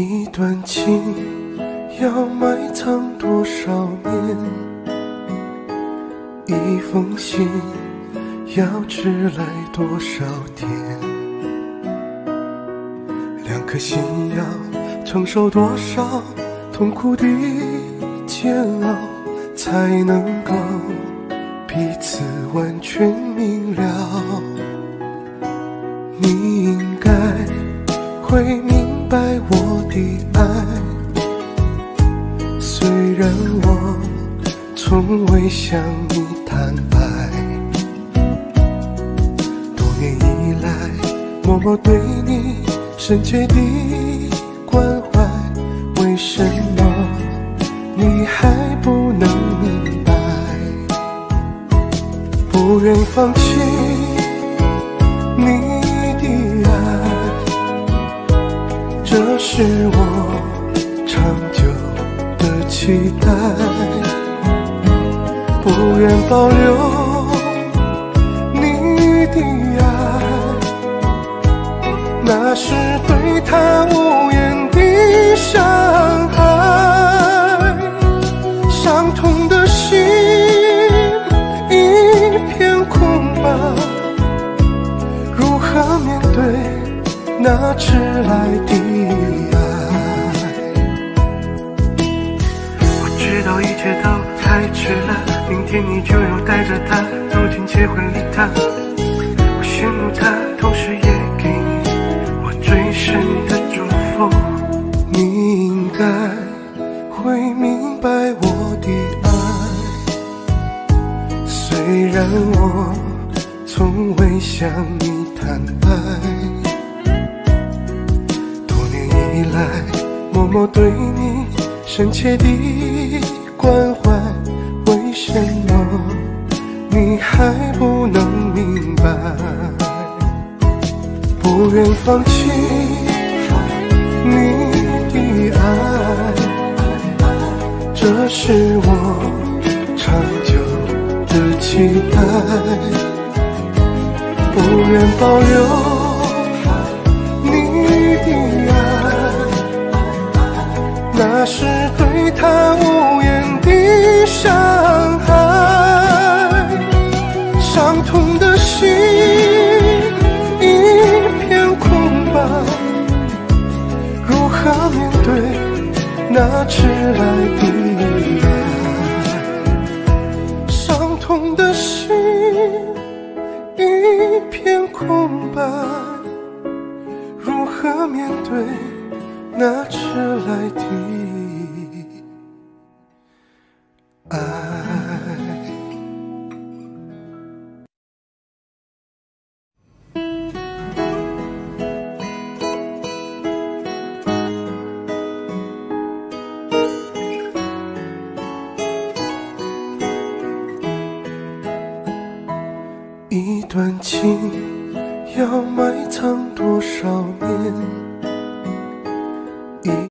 一段情要埋藏多少年？一封信要迟来多少天？两颗心要承受多少痛苦的煎熬，才能够彼此完全明了？你应该会明白我的爱，虽然我从未向你坦白。多年以来，默默对你深切的关怀，为什么你还不能明白？不愿放弃是我长久的期待。不愿保留你的爱，那是对他无言的伤害。伤痛的心一片空白，如何面对那迟来的天你就要带着他走进结婚礼堂。我羡慕他，同时也给你我最深的祝福。你应该会明白我的爱，虽然我从未向你坦白。多年以来，默默对你深切的关怀，为什么你还不能明白？不愿放弃你的爱，这是我长久的期待。不愿保留你的爱，那是那迟来的爱？伤痛的心一片空白，如何面对那迟来的一段情要埋藏多少年？一